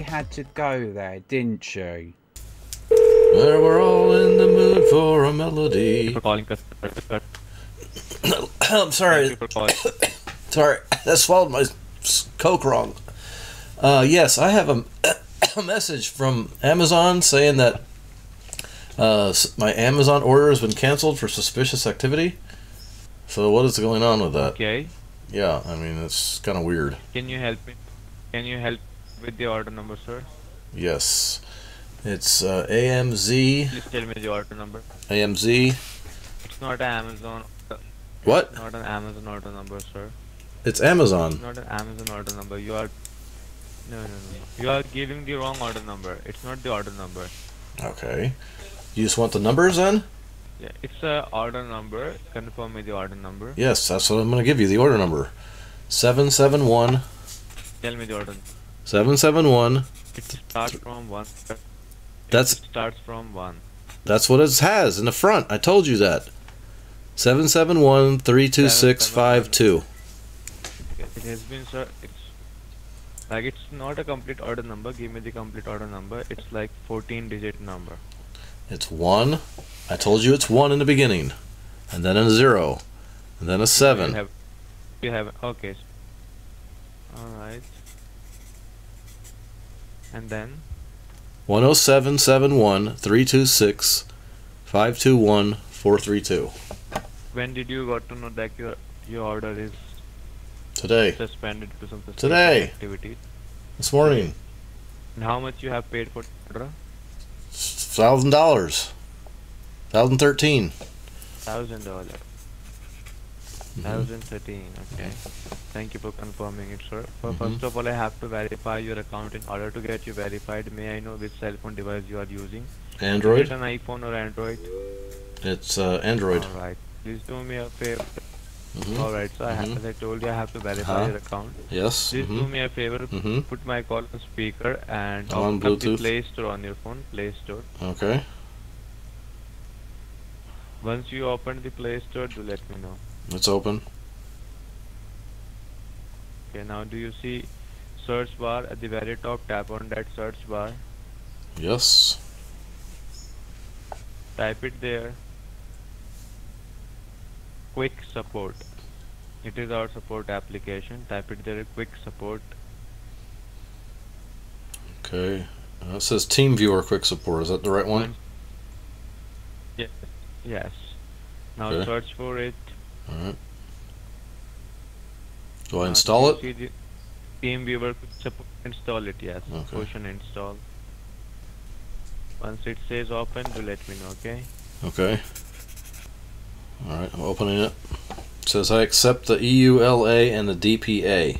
really had to go there, didn't you? Well, we're all in the mood for a melody. for calling. I'm sorry. For calling. Sorry, I swallowed my s- Coke wrong. Uh, yes, I have a, a message from Amazon saying that uh, my Amazon order has been canceled for suspicious activity. So what is going on with that? Okay. Yeah, I mean it's kind of weird. Can you help me? Can you help with the order number, sir? Yes, it's uh, AMZ Please tell me the order number. AMZ. It's not an Amazon. What? Not an Amazon order number, sir. It's Amazon. Not an Amazon order number. You are. No, no, no. You are giving the wrong order number. It's not the order number. Okay. You just want the numbers then? Yeah, it's a order number. Confirm me the order number. Yes, that's what I'm going to give you. The order number. 771 Tell me the order. 771 It starts from one. That's- It starts from one. That's what it has in the front. I told you that. 771 32652. It has been, sir. It's like it's not a complete order number. Give me the complete order number. It's like 14 digit number. It's 1. I told you it's 1 in the beginning. And then a 0. And then a seven. You 7. have, you have okay. All right. And then 10771 326 521 432. when did you got to know that your your order is Today. suspended to some Today. activity? This morning. And how much you have paid for order? $1,000. 1013 Thousand dollar. Mhm. Thousand thirteen. Okay. Thank you for confirming it, sir. For Mhm. First of all, I have to verify your account. In order to get you verified, may I know which cell phone device you are using? Is Android? it an iPhone or Android? It's uh, Android. All right. Please do me a favor. Mhm. All right. So I ha- Mhm. as I told you, I have to verify Uh-huh. your account. Yes. Please do mhm, me a favor. Put my call on speaker and On open up the Play Store on your phone. Play Store. Okay. Once you open the Play Store, do let me know. It's open. Okay. Now, do you see search bar at the very top? Tap on that search bar. Yes. Type it there. Quick support. It is our support application. Type it there. Quick support. Okay. Uh, it says Team Viewer Quick Support. Is that the right one? Yes. Yes. Now Okay. search for it. All right. Do I Uh, install you it? TeamViewer Support. Install it. Yes. Okay. Push and install. Once it says open, do let me know. Okay. Okay. All right. I'm opening it. It says I accept the EULA and the DPA.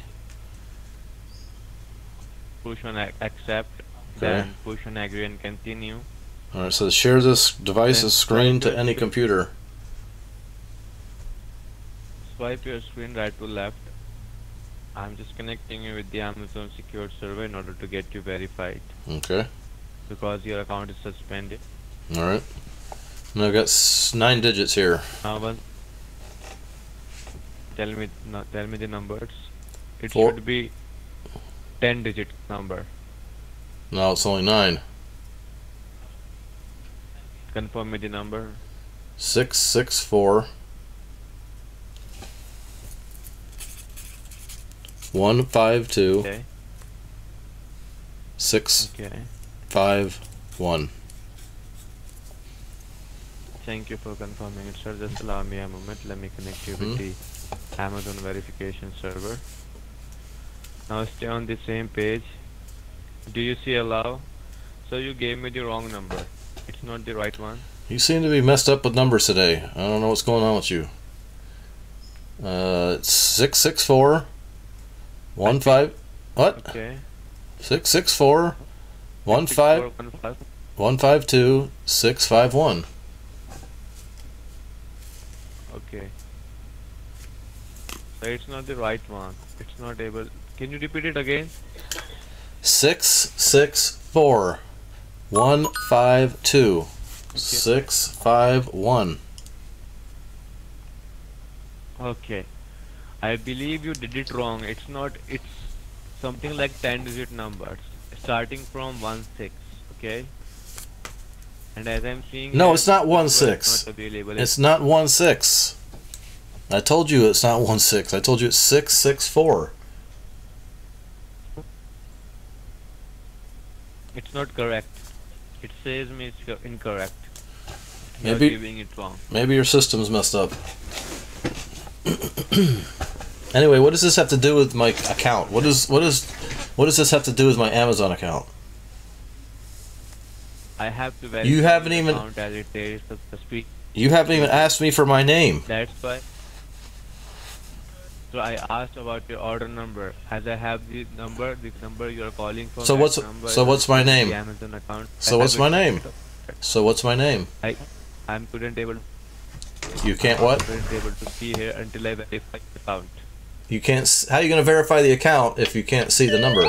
Push on accept. Okay. Then push on agree and continue. All right. It says share this device's Then screen to any computer. Swipe your screen right to left. I'm just connecting you with the Amazon secured server in order to get you verified Okay. because your account is suspended. All right. And I've got nine digits here. Now, once tell me, no, tell me the numbers. It Four. should be ten digit number. No, it's only nine. Confirm me the number. Six six four. One five two. Okay. Six. Okay. Five one. Thank you for confirming it, sir. Just allow me a moment. Let me connect you with hmm. the Amazon verification server. Now stay on the same page. Do you see allow? So you gave me the wrong number. It's not the right one. You seem to be messed up with numbers today. I don't know what's going on with you. Uh, it's 664 one five. What? Okay. Six six four, one five. One five two six five one. Okay. So it's not the right one. It's not able. Can you repeat it again? Six six four, one five two, six five one. Okay. Six five one. Okay. I believe you did it wrong. It's not. It's something like 10 digit numbers starting from 1 6. Okay. And as I'm seeing. No, it's not 1 6. Not. It's not one six. I told you it's not one six. I told you it's six six four. It's not correct. It says me it's co- incorrect. You're Maybe- giving it wrong. Maybe your system's messed up. anyway, what does this have to do with my account? What is what is what does this have to do with my Amazon account? I have to verify You haven't even- account as it the, the. You haven't even asked me for my name. That's why. So I asked about your order number. As I have the number, the number you are calling from. So what's- so what's my name? Amazon account. So I what's my name? So what's my name? I'm couldn't able You can't what? couldn't able to see here until I verify the account. You can't. How are you going to verify the account if you can't see the number?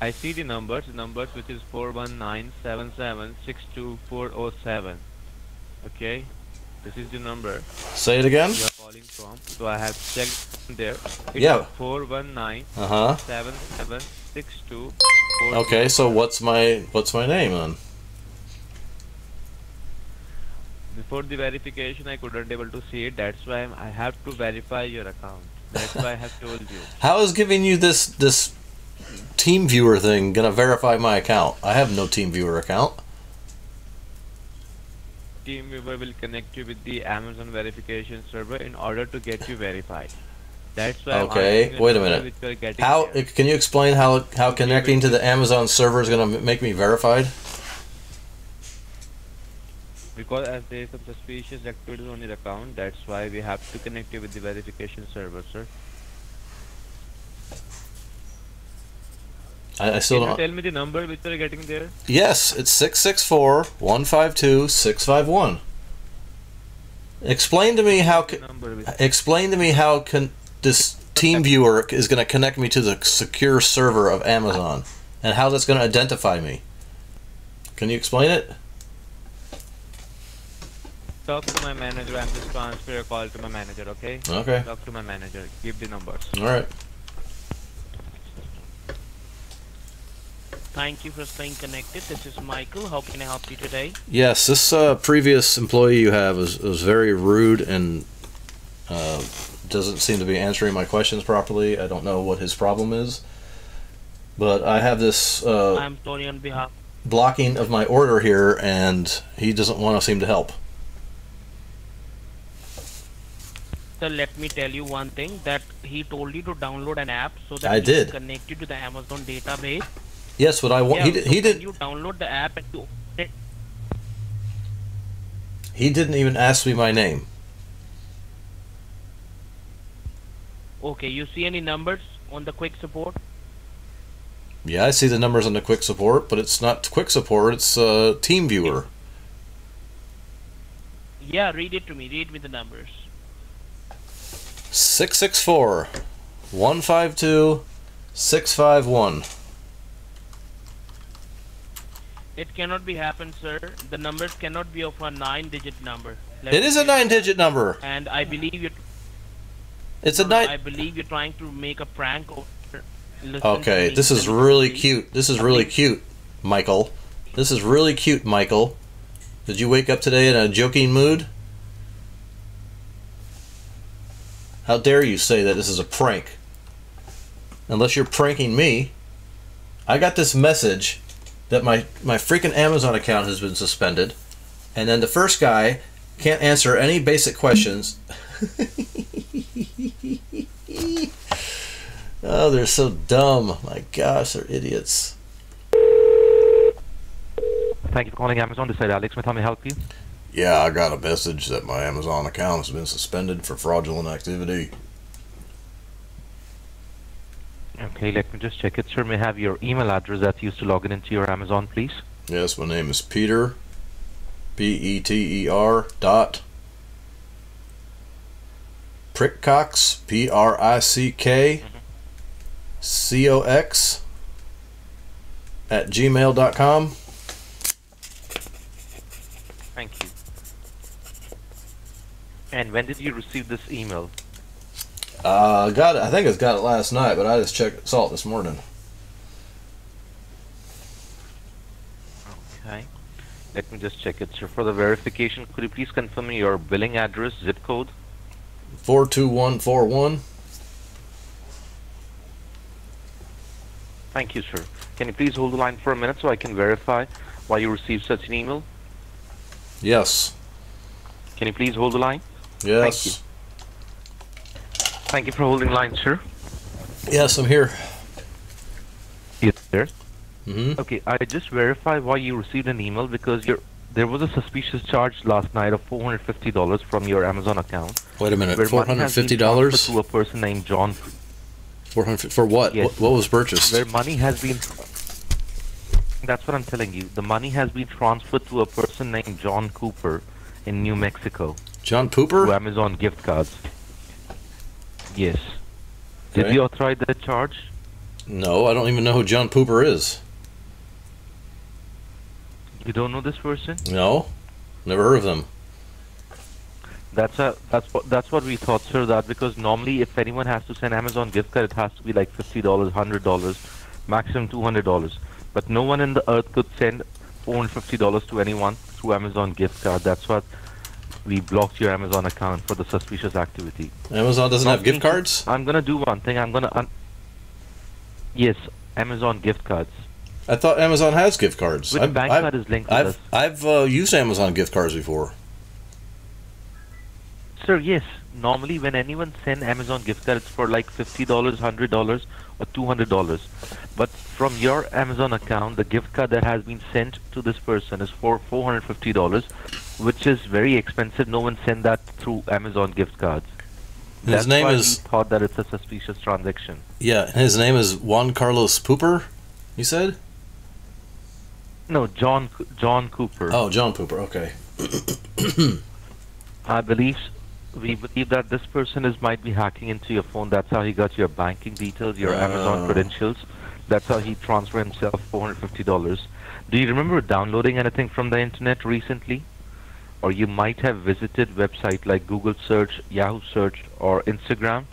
I see the numbers, the numbers which is four one nine seven seven six two four oh seven. Okay, this is the number Say it again. you are calling from. So I have checked there. It's Yeah. Four one nine Uh huh. seven seven six two four. Okay. So what's my what's my name then? Before the verification, I couldn't able to see it. That's why I have to verify your account. That's why I have told you. How is giving you this this team viewer thing gonna verify my account? I have no team viewer account. TeamViewer will connect you with the Amazon verification server in order to get you verified. That's why. I'm Okay, wait a minute. which you are getting How there. can you explain how how connecting to the Amazon server is gonna make me verified? Because as there is some suspicious activities on your account, that's why we have to connect you with the verification server, sir. I, I still Can you don't. tell me the number which you are getting there? Yes, it's 664 152 651. Explain to me how. The number which Explain to me how can this team viewer is going to connect me to the secure server of Amazon, and how that's going to identify me. Can you explain it? Talk to my manager. I'm just transfer your call to my manager, okay? Okay. Talk to my manager. Give the numbers. All right. Thank you for staying connected. This is Michael. How can I help you today? Yes, this uh, previous employee you have was, was very rude and uh, doesn't seem to be answering my questions properly. I don't know what his problem is, but I have this uh, I'm sorry on behalf. blocking of my order here, and he doesn't want to seem to help. Sir, let me tell you one thing that he told you to download an app so that I you did. connect you to the Amazon database. Yes, what I want. he, Yeah, di- so he did. you download the app and you open it, He didn't even ask me my name. okay, you see any numbers on the quick support? Yeah, I see the numbers on the quick support, but it's not quick support. It's uh, Team Viewer. Yeah, read it to me. Read me the numbers. 664 152 651. It cannot be happened, sir. The numbers cannot be of a nine-digit number. Let It is a nine digit number. And I believe you're. It's a nine. I believe you're trying to make a prank. Okay, this is really cute. This is really cute, Michael. This is really cute, Michael. Did you wake up today in a joking mood? How dare you say that this is a prank? Unless you're pranking me. I got this message that my, my freaking Amazon account has been suspended, and then the first guy can't answer any basic questions. oh, they're so dumb. My gosh, they're idiots. Thank you for calling Amazon. This is Alex. May I help you? Yeah, I got a message that my Amazon account has been suspended for fraudulent activity. Okay, let me just check it, sir. May I have your email address that's used to log in into your Amazon, please? Yes, my name is Peter. P E T E R dot Prickcox P R I C K C O X at gmail.com. Thank you. And when did you receive this email? Uh, got it. I think I got it last night, but I just checked saw it this morning. Okay. Let me just check it, sir. For the verification, could you please confirm your billing address, zip code? Four two one four one. Thank you, sir. Can you please hold the line for a minute so I can verify why you received such an email? Yes. Can you please hold the line? Yes. Thank you. Thank you for holding line, sir. Yes, I'm here. Yes, sir. hmm Okay, I just verify why you received an email because your there was a suspicious charge last night of $450 from your Amazon account. Wait a minute. Four hundred fifty dollars. To a person named John, Four hundred for what? Yes. what? What was purchased? where money has been. That's what I'm telling you. The money has been transferred to a person named John Cooper in New Mexico John Pooper. Amazon gift cards. Yes. Did Okay. you authorize that charge? No, I don't even know who John Pooper is. You don't know this person? No, never heard of them. That's a that's what that's what we thought, sir. That because normally if anyone has to send Amazon gift card, it has to be like fifty dollars, hundred dollars, maximum two hundred dollars. But no one in the earth could send four hundred fifty dollars to anyone through Amazon gift card. That's what we blocked your Amazon account for the suspicious activity. Amazon doesn't have gift cards. I'm gonna do one thing. I'm gonna. Un- yes, Amazon gift cards. I thought Amazon has gift cards. Which I've, bank I've, card is linked with I've, us? I've uh, used Amazon gift cards before. Sir, yes. Normally, when anyone send Amazon gift card, it's for like fifty dollars, hundred dollars, or two hundred dollars. But from your Amazon account, the gift card that has been sent to this person is for four hundred fifty dollars, which is very expensive. No one send that through Amazon gift cards. His That's name why is thought that it's a suspicious transaction. yeah. His name is Juan Carlos Pooper. You said? No, John John Cooper. Oh, John Pooper. Okay. I believe we believe that this person is might be hacking into your phone. That's how he got your banking details, your Amazon Oh. credentials. That's how he transferred himself four hundred fifty dollars. Do you remember downloading anything from the internet recently? Or you might have visited website like Google search, Yahoo search, or Instagram.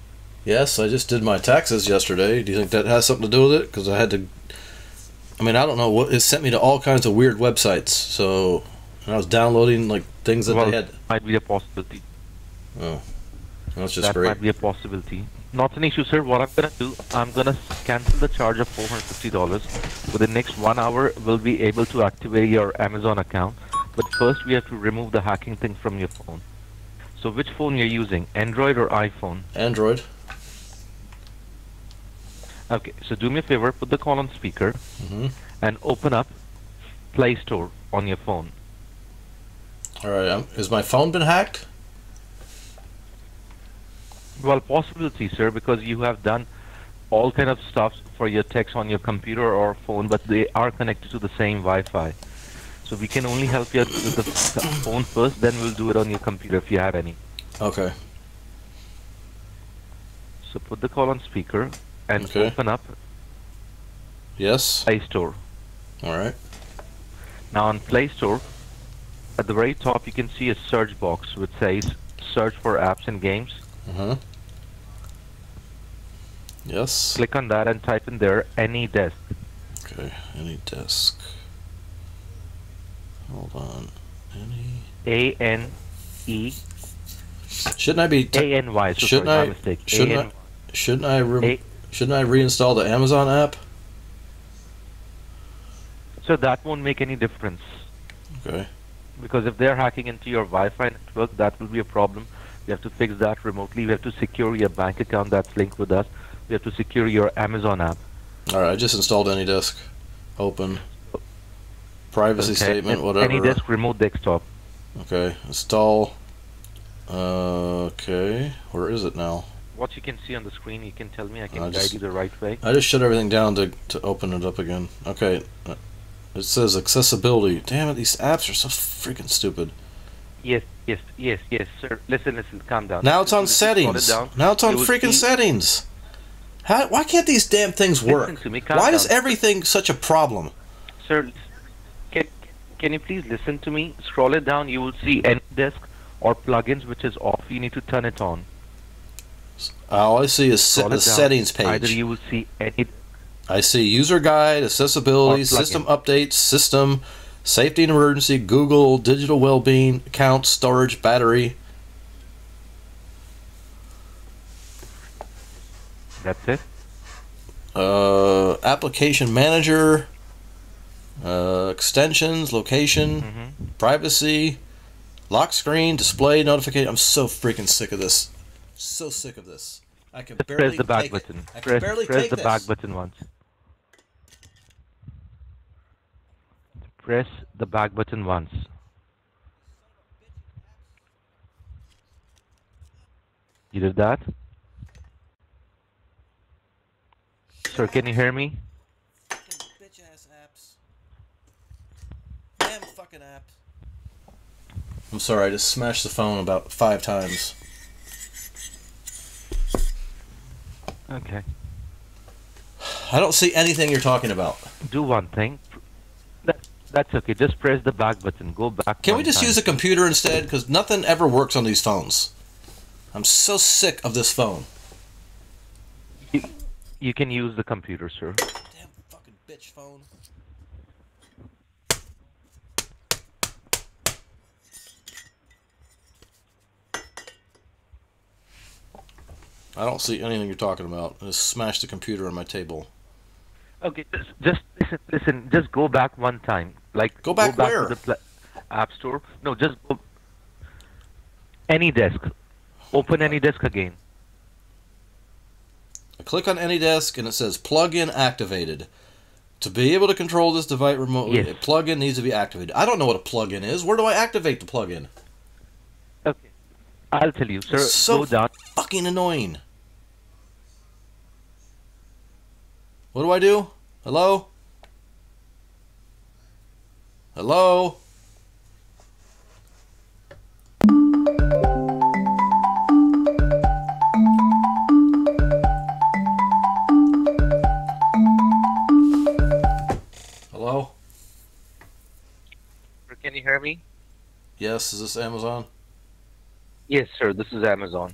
Yes, I just did my taxes yesterday. Do you think that has something to do with it? Because I had to. I mean, I don't know what it sent me to all kinds of weird websites. So and I was downloading like things that Well, they had. Might be a possibility. That's just that great. might be a possibility. Not an issue, sir. What I'm gonna do, I'm gonna cancel the charge of four hundred fifty dollars. Within the next one hour, we'll be able to activate your Amazon account. But first, we have to remove the hacking thing from your phone. So, which phone you're using, Android or iPhone? Android. Okay. So, do me a favor, put the call on speaker hmm and open up Play Store on your phone. All right. Um, has my phone been hacked? Well, possibility, sir, because you have done all kind of stuff for your text on your computer or phone, but they are connected to the same Wi-Fi. So we can only help you with the phone first, then we'll do it on your computer if you have any. Okay. So put the call on speaker and Okay. open up Yes. Play Store. All right. Now on Play Store, at the very top you can see a search box which says search for apps and games. Uh huh. Yes. Click on that and type in there AnyDesk. Okay. Any desk. Hold on. Any. A N E Shouldn't I be? T- A N Y. So Shouldn't sorry, I- mistake. shouldn't I- shouldn't I? Re- A- shouldn't I reinstall the Amazon app? So that won't make any difference. Okay. Because if they're hacking into your Wi-Fi network, that will be a problem. We have to fix that remotely. We have to secure your bank account that's linked with us. We have to secure your Amazon app. All right. I just installed AnyDesk. Open. Privacy Okay? statement. And Whatever. AnyDesk remote desktop. Okay. Install. Uh, okay. Where is it now? What you can see on the screen, you can tell me. I can I guide just- you the right way. I just shut everything down to, to open it up again. Okay. uh, It says accessibility. Damn it, these apps are so freaking stupid. Yes, yes, yes, yes, sir. Listen, listen. Calm down. Now it's on Listen, scroll it settings. Now it's on will freaking settings. How, why can't these damn things work? Me. Why down. is everything such a problem? Sir, can, can you please listen to me? Scroll it down. You will see AnyDesk or plugins which is off, you need to turn it on. All I see is se- the settings page. Either you will see any I see user guide, accessibility, system updates, system, safety and emergency, Google, digital well-being, accounts, storage, battery. that's it. uh, application manager, uh, extensions, location, hmm privacy, lock screen, display notification. I'm so freaking sick of this. So sick of this. I can Just barely press the back take it. button. I can Press, barely press take the this. back button once. Press the back button once. You did that? Sir, can you hear me? Fucking bitch ass apps. Damn fucking apps. I'm sorry, I just smashed the phone about five times. Okay. I don't see anything you're talking about. Do one thing. That, that's okay. Just press the back button. Go back. Can we just time. use a computer instead? Because nothing ever works on these phones. I'm so sick of this phone. You, you can use the computer, sir. Damn fucking bitch phone. I don't see anything you're talking about. I just smashed the computer on my table. Okay, just, just listen, listen. Just go back one time. Like Go back where? to the App Store. No, just go. Any desk. Open any desk again. I click on AnyDesk and it says plugin activated. To be able to control this device remotely, Yes. a plugin needs to be activated. I don't know what a plugin is. Where do I activate the plugin? Okay. I'll tell you, sir. It's so go fucking annoying. What do I do? Hello? Hello? Hello? Can you hear me? Yes, is this Amazon? Yes, sir. This is Amazon.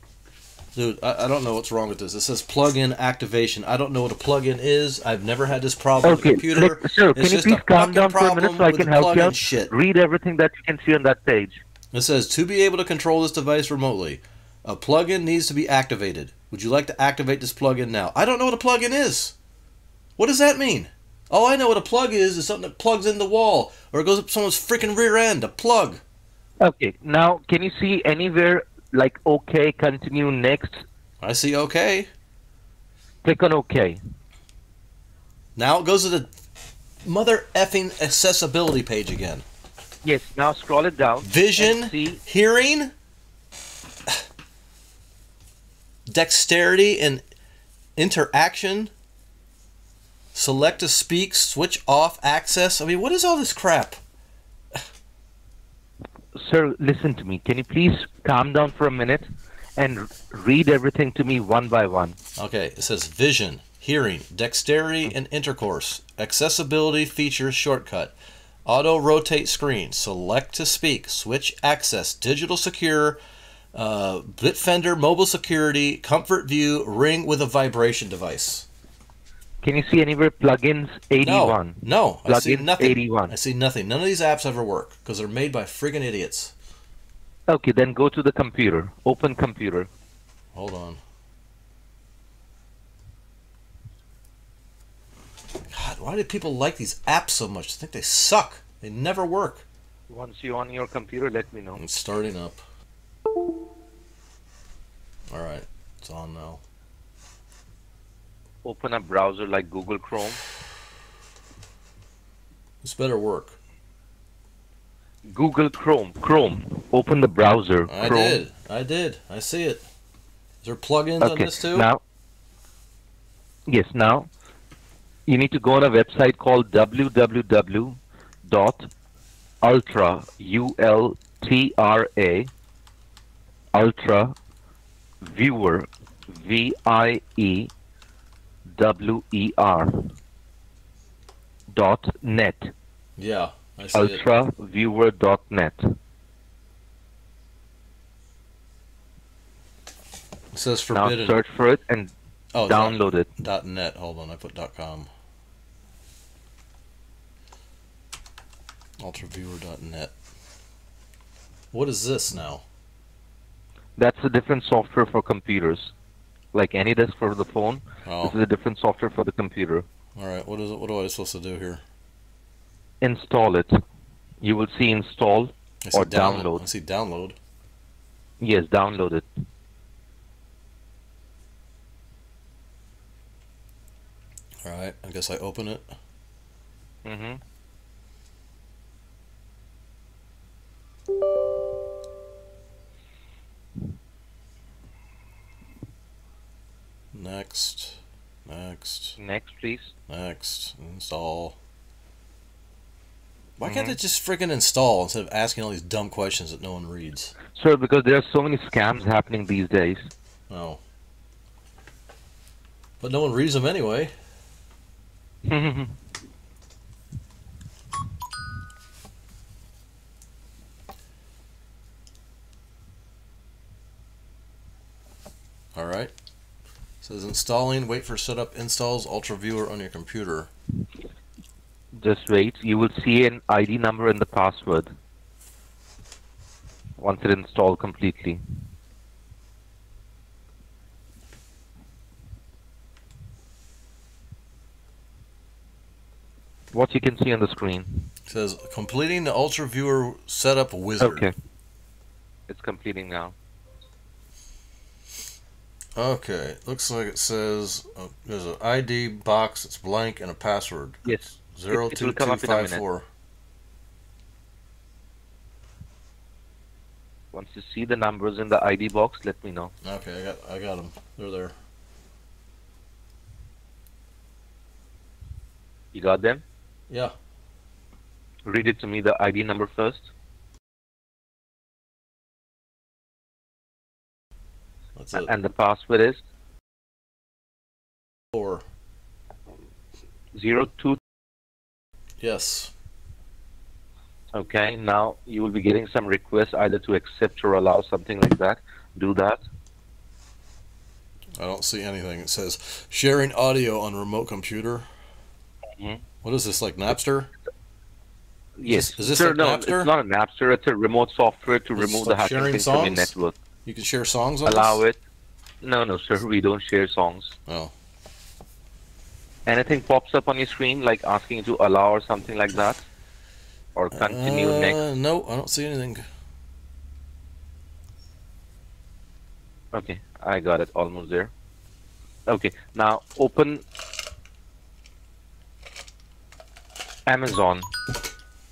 Dude, I, I don't know what's wrong with this. It says plug-in activation. I don't know what a plug-in is. I've never had this problem Okay, with a computer. sir, It's can you just a please calm down for a minute problem so I can help you out? Shit. Read everything that you can see on that page. It says to be able to control this device remotely, a plugin needs to be activated. Would you like to activate this plugin now? I don't know what a plugin is. What does that mean? All I know what a plug is is something that plugs in the wall or it goes up someone's freaking rear end. A plug. Okay. Now, can you see anywhere like OK, continue, next? I see. Okay. Click on OK. Now it goes to the mother effing accessibility page again. Yes. Now scroll it down. Vision, hearing, dexterity, and interaction. Select to speak, switch off access. I mean, what is all this crap? Sir, listen to me. Can you please calm down for a minute and read everything to me one by one? Okay, it says vision, hearing, dexterity, and intercourse, accessibility features shortcut, auto rotate screen, select to speak, switch access, digital secure, uh, Bitdefender mobile security, comfort view, ring with a vibration device. Can you see anywhere plugins 81? No, no, I see Plugins nothing. 81. I see nothing. None of these apps ever work because they're made by friggin' idiots. Okay, then go to the computer. Open computer. Hold on. God, why do people like these apps so much? I think they suck. They never work. Once you're on your computer, let me know. It's starting up. Alright, it's on now. Open a browser like Google Chrome. This better work. Google Chrome. Chrome. Open the browser. I did. I did. I see it. Is there plugins on this too? Now, yes. Now, you need to go on a website called www.ultra u l t r a ultra viewer v i e w e r dot net Yeah, I see it. ultraviewer.net. It says forbidden. Now search for it and oh, dot- download it. Dot net. Hold on, I put dot com. Ultraviewer.net. What is this now? That's a different software for computers. Like any AnyDesk for the phone, oh. this Oh, is a different software for the computer. all right. What is it? What am I supposed to do here? Install it. You will see install. Or download. I see download. Yes, download it. All right. I guess I open it. hmm Next. Next. Next, please. Next. Install. Why Mm-hmm. can't they just freaking install instead of asking all these dumb questions that no one reads? Sir, because there are so many scams happening these days. Oh. But no one reads them anyway. All right. says installing. Wait for setup installs UltraViewer on your computer. Just wait. You will see an ID number and the password once it installed completely. What you can see on the screen. says completing the UltraViewer setup wizard. Okay. It's completing now. Okay. Looks like it says uh, there's an ID box. It's blank and a password. Yes. Zero it two will come two up in a five minute. four. Once you see the numbers in the ID box, let me know. Okay, I got I got them. They're there. You got them? Yeah. Read it to me, the ID number first. That's it. And the password is Four. zero two. Yes. Okay, now you will be getting some requests either to accept or allow something like that. Do that. I don't see anything. It says sharing audio on remote computer. Mhm. What is this like Napster? Yes. is this Sir, like no, Napster? it's not a Napster. It's a remote software to Is this remove like the hacking from your network. You can share songs on Allow this? it. No, no, sir. We don't share songs. Oh. Anything pops up on your screen, like asking you to allow or something like that, or continue uh, next. No, I don't see anything. Okay, I got it. Almost there. Okay, now open Amazon.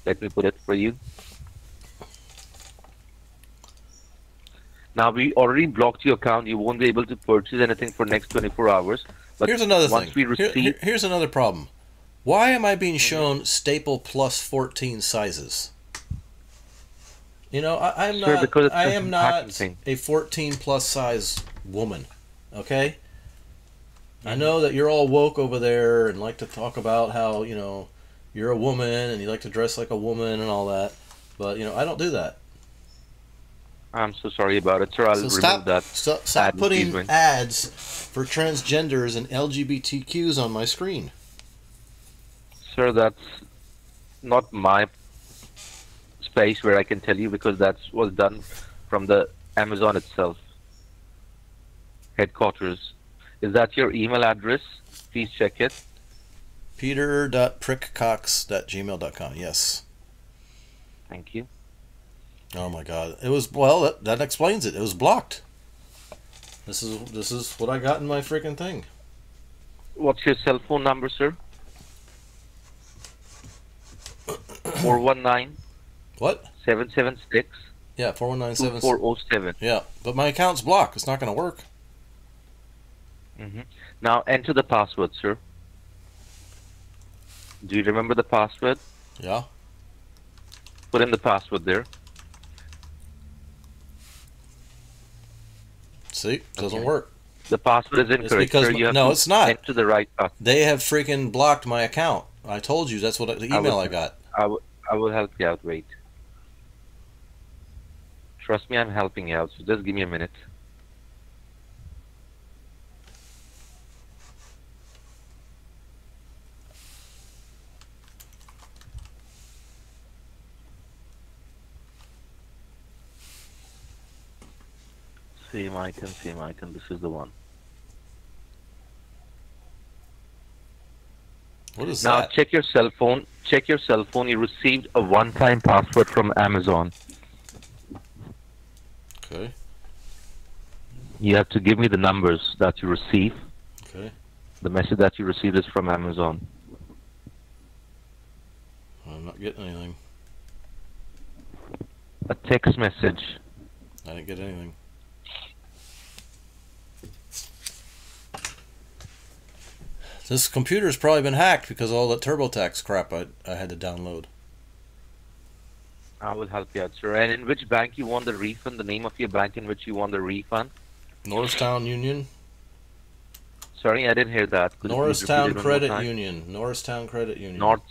Let me put it for you. Now we already blocked your account. You won't be able to purchase anything for next 24 hours. But Here's another thing. receive, here- here's another problem. Why am I being shown staple plus 14 sizes? You know, I, I'm Sir, not. I am not thing. a 14 plus size woman. Okay. Mm-hmm. I know that you're all woke over there and like to talk about how you know you're a woman and you like to dress like a woman and all that, but you know I don't do that. I'm so sorry about it, sir. I'll So remove stop, that. stop, stop putting ads for transgenders and LGBTQs on my screen. Sir, that's not my space where I can tell you because that was done from the Amazon itself. Headquarters. Is that your email address? Please check it. Peter.prickcox.gmail.com. Yes. Thank you. Oh my God! It was well. That, that explains it. It was blocked. This is this is what I got in my freaking thing. What's your cell phone number, sir? 419 What? 776 Yeah, four one nine seven. 2407. Yeah, but my account's blocked. It's not going to work. hmm Now enter the password, sir. Do you remember the password? Yeah. Put in the password there. See, it doesn't Okay. work. The password is incorrect. because sir. You have no, to it's not. Enter the right password. They have freaking blocked my account. I told you that's what the I email will- I got. I will, I will help you out. Wait. Trust me, I'm helping you out. So just give me a minute. Same icon, same icon. This is the one. What is Now that? check your cell phone. Check your cell phone. You received a one-time password from Amazon. Okay. You have to give me the numbers that you receive. Okay. The message that you received is from Amazon. I'm not getting anything. A text message. I didn't get anything. This computer's probably been hacked because of all that TurboTax crap I, I had to download. I will help you out, sir. And in which bank you want the refund? The name of your bank in which you want the refund? Norristown Union? Sorry, I didn't hear that. Could Norristown repeat it one more Credit? Union. Norristown Credit Union. North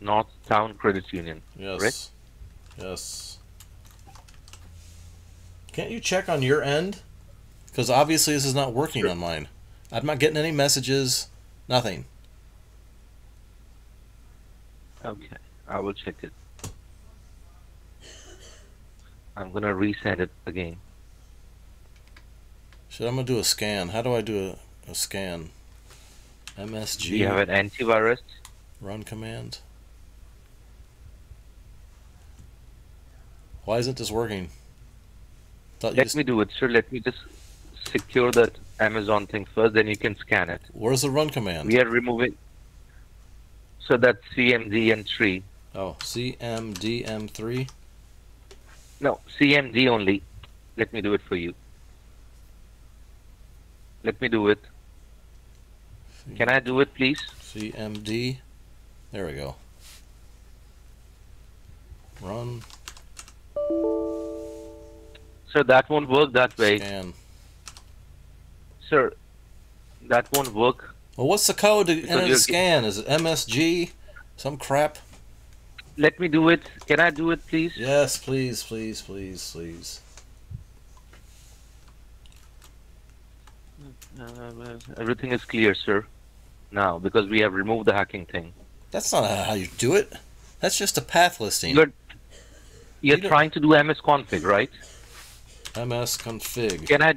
Northtown Credit Union. Yes. correct? Yes. Can't you check on your end? Because obviously this is not working Sure. on mine. I'm not getting any messages. Nothing. Okay, I will check it. I'm gonna reset it again. Shit, I'm gonna do a scan. How do I do a, a scan? MSG Do you have an antivirus? run command. Why isn't this working? Thought Let just- me do it, sir. Let me just secure that Amazon thing first, then you can scan it. Where's the run command? We are removing. So that's CMD and 3. Oh, CMDM3. No, CMD only. Let me do it for you. Let me do it. Can I do it, please? CMD. There we go. Run So that won't work that way. scan. Sir, that won't work. Well, what's the code to enter the scan? Is it MSG? Some crap? Let me do it. Can I do it, please? Yes, please, please, please, please. Uh, everything is clear, sir. Now, because we have removed the hacking thing. That's not how you do it. That's just a path listing. You're, you're You trying to do MS config, right? MS config. Can I?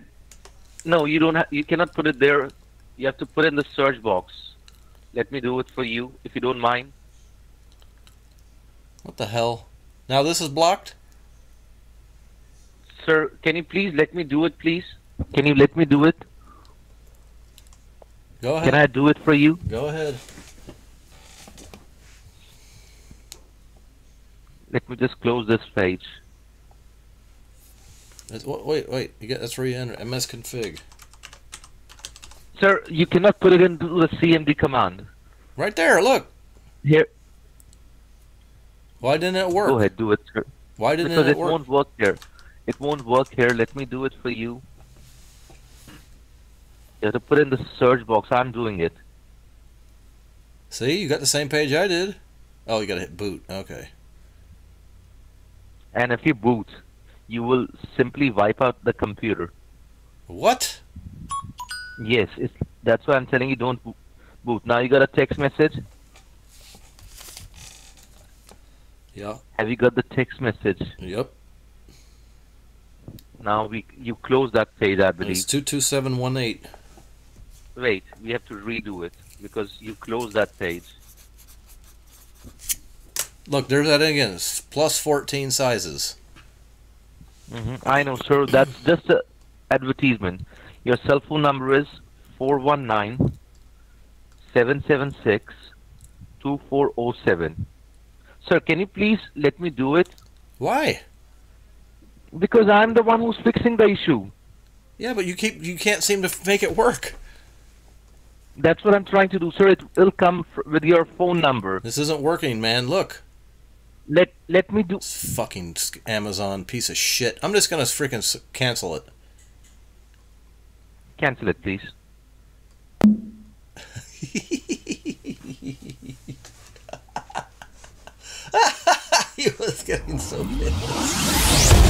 No, you don't. Ha- you cannot put it there. You have to put it in the search box. Let me do it for you, if you don't mind. What the hell? Now this is blocked? Sir, can you please let me do it, please? Can you let me do it? Go ahead. Can I do it for you? Go ahead. Let me just close this page. Wait, wait. You get that's where you enter MS config. Sir, you cannot put it in the CMD command. Right there. Look. Here, Why didn't it work? go ahead, do it, sir. Why didn't Because it it work? won't work here. It won't work here. Let me do it for you. You have to put in the search box. I'm doing it. See, you got the same page I did. Oh, you got to hit boot. Okay. And if you boot, you will simply wipe out the computer. What? Yes, it's, that's why I'm telling you don't boot. Now you got a text message. Yeah. Have you got the text message? Yep. Now we you close that page, I It's two two seven one eight. Wait, we have to redo it because you close that page. Look, there's that again. It's plus fourteen sizes. Hmm I know, sir. That's just a advertisement. Your cell phone number is 419 776 2407. Sir, can you please let me do it? Why? Because I'm the one who's fixing the issue. Yeah, but you keep you can't seem to make it work. That's what I'm trying to do, sir. It will come with your phone number. This isn't working, man. Look, let let me do. Fucking Amazon piece of shit. I'm just gonna freaking cancel it. Cancel it, please. he was getting so pissed.